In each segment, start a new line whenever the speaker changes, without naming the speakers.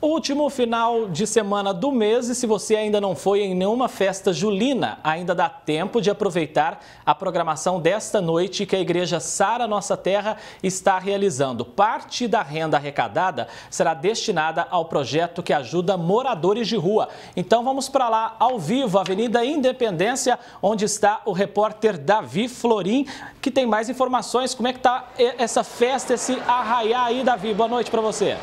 Último final de semana do mês e se você ainda não foi em nenhuma festa julina, ainda dá tempo de aproveitar a programação desta noite que a Igreja Sara Nossa Terra está realizando. Parte da renda arrecadada será destinada ao projeto que ajuda moradores de rua. Então vamos para lá ao vivo, Avenida Independência, onde está o repórter Davi Florim, que tem mais informações. Como é que está essa festa, esse arraiá aí, Davi? Boa noite para você.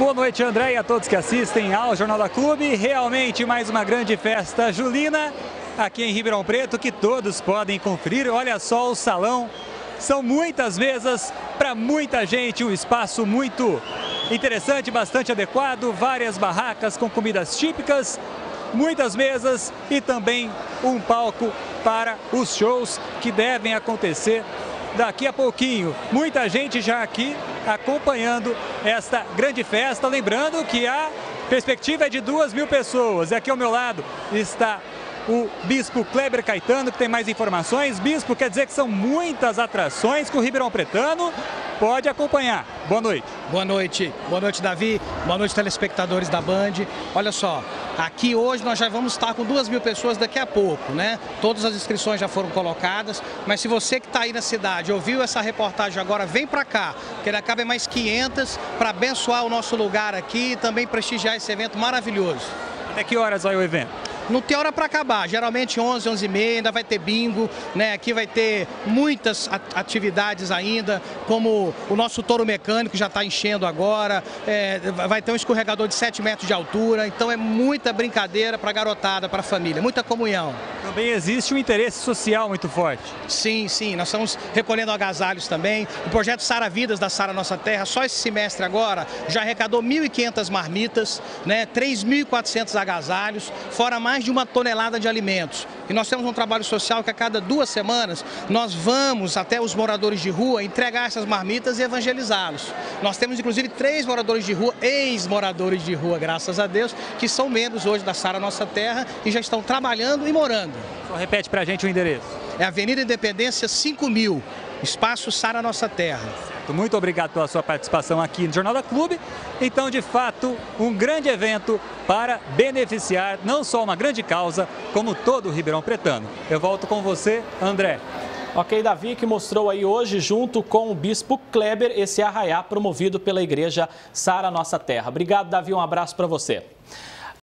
Boa noite, André, e a todos que assistem ao Jornal da Clube. Realmente mais uma grande festa julina aqui em Ribeirão Preto que todos podem conferir. Olha só o salão. São muitas mesas para muita gente, um espaço muito interessante, bastante adequado, várias barracas com comidas típicas, muitas mesas e também um palco para os shows que devem acontecer daqui a pouquinho. Muita gente já aqui acompanhando esta grande festa. Lembrando que a perspectiva é de duas mil pessoas. E aqui ao meu lado está o Bispo Kleber Caetano, que tem mais informações. Bispo, quer dizer que são muitas atrações que o Ribeirão Pretano pode acompanhar. Boa noite.
Boa noite. Boa noite, Davi. Boa noite, telespectadores da Band. Olha só, aqui hoje nós já vamos estar com duas mil pessoas daqui a pouco, né? Todas as inscrições já foram colocadas, mas se você que está aí na cidade ouviu essa reportagem agora, vem para cá, que ainda cabe mais 500 para abençoar o nosso lugar aqui e também prestigiar esse evento maravilhoso.
Até que horas vai o evento?
Não tem hora para acabar, geralmente 11, 11 e meia, ainda vai ter bingo, né? Aqui vai ter muitas atividades ainda, como o nosso touro mecânico já está enchendo agora, é, vai ter um escorregador de 7 metros de altura, então é muita brincadeira para a garotada, para a família, muita comunhão.
Também existe um interesse social muito forte.
Sim, sim, nós estamos recolhendo agasalhos também. O projeto Sara Vidas da Sara Nossa Terra, só esse semestre agora, já arrecadou 1.500 marmitas, né? 3.400 agasalhos, fora mais de uma tonelada de alimentos. E nós temos um trabalho social que a cada duas semanas nós vamos até os moradores de rua entregar essas marmitas e evangelizá-los. Nós temos inclusive três moradores de rua, ex-moradores de rua, graças a Deus, que são membros hoje da Sara Nossa Terra e já estão trabalhando e morando.
Só repete para a gente o endereço.
É Avenida Independência 5000, Espaço Sara Nossa Terra.
Muito obrigado pela sua participação aqui no Jornal da Clube. Então, de fato, um grande evento para beneficiar não só uma grande causa, como todo o Ribeirão Pretano. Eu volto com você, André.
Ok, Davi, que mostrou aí hoje, junto com o Bispo Kleber, esse arraiá promovido pela Igreja Sara Nossa Terra. Obrigado, Davi, um abraço para você.